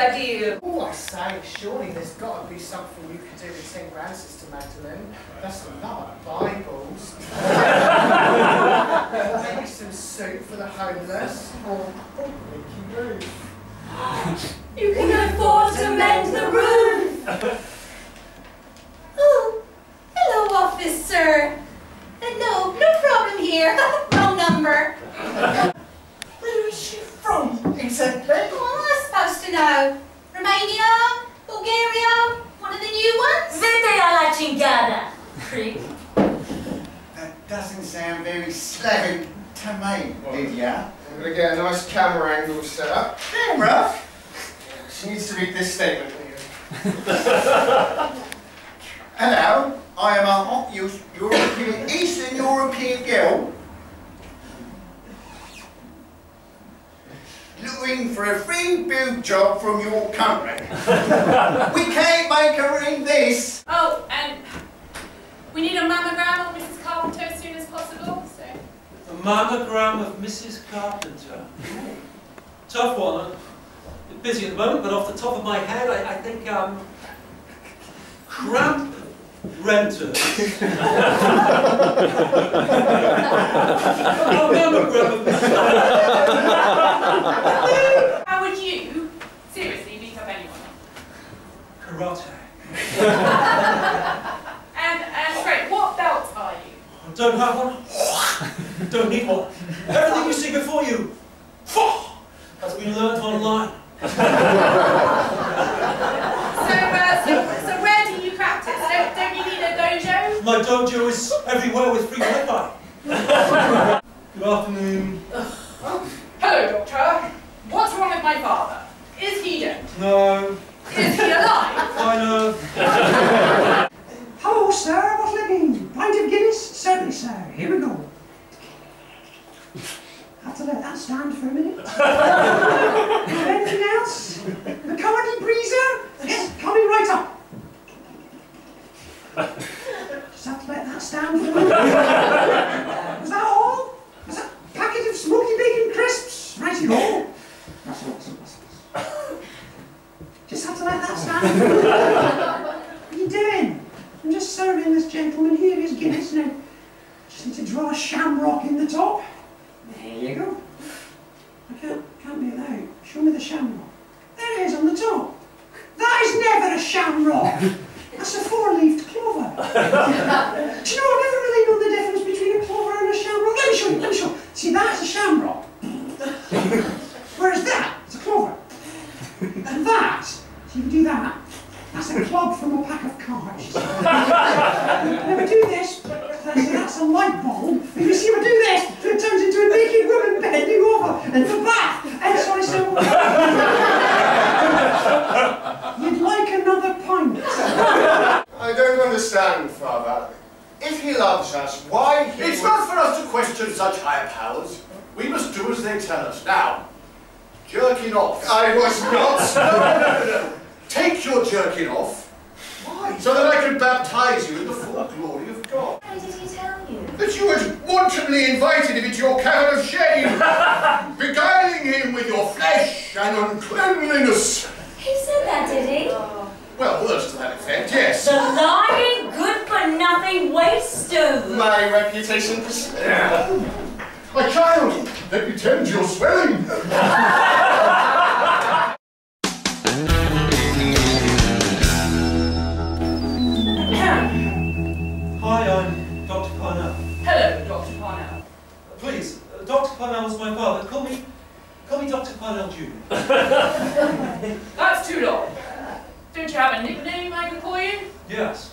you got a. Oh, I say, surely there's got to be something you could do to St. Francis to Magdalene. That's a lot of Bibles. or maybe some soup for the homeless. Or oh, leaky roof. You can afford to mend the roof. Oh, hello, officer. Uh, no, no problem here. Wrong number. Where is she from, exactly? Oh, I'm supposed to know. Romania? Bulgaria? One of the new ones? Vete a la chingada, prick. That doesn't sound very Slavic to me, Lydia. I'm gonna get a nice camera angle set up. Camera? She needs to read this statement here. Hello, I am a hot European, Eastern European girl looking for a free boob job from your country. we can't make her in this. Oh, and we need a mammogram of Mrs. Carpenter as soon as possible, so. A mammogram of Mrs. Carpenter. Tough one. I'm busy at the moment, but off the top of my head, I, I think um, cramp renters. a mammogram of Mrs. How would you seriously beat up anyone? Karate. And, and great, what belt are you? Don't have one. Don't need one. Everything you see before you has been learnt online. So, uh, so, so where do you practice? Don't, don't you need a dojo? My dojo is everywhere with free Wi-Fi. Good afternoon. Hello, doctor. What's wrong with my father? Is he dead? No. Is he alive? I know. Hello, sir. What's looking? Pint of Guinness? Certainly, sir. Here we go. Have to let that stand for a minute. Anything else? The Bacardi Breezer? Yes, coming right up. Just have to let that stand for a minute. Was that all? Was that a packet of smoky bacon crisps? Righty ho. That's all. That's all. Just have to let that stand. What are you doing? I'm just serving this gentleman here his Guinness now. Just need to draw a shamrock in the top. There you go. I can't, can't make that out. Show me the shamrock. There it is on the top. That is never a shamrock. That's a four-leaved clover. Do you know, I never really know the difference between a clover and a shamrock. Let me show you, let me show you. See, that's a shamrock. Whereas that, it's a clover. And that, so you can do that. That's a club from a pack of cards. Never do this, that's, that's a light bulb. And you see we do this, so it turns into a naked woman bending over, and the bath. And sorry, so You'd like another pint. I don't understand, Father. If he loves us, why he It's would- not for us to question such higher powers. We must do as they tell us. Now, jerking off. I was not. No, no, no, no. Take your jerking off. Why? So that I can baptize you in the full glory of God. How did he tell you? That you had wantonly invited him into your cavern of shame, beguiling him with your flesh and uncleanliness. He said that, did he? Well, words to that effect, yes. Waster. My reputation precedes. My child, let me tend to your swelling. Hi, I'm Dr. Parnell. Hello, Dr. Parnell. Please, uh, Dr. Parnell was my father. Call me, call me Dr. Parnell Jr. That's too long. Don't you have a nickname I can call you? Yes.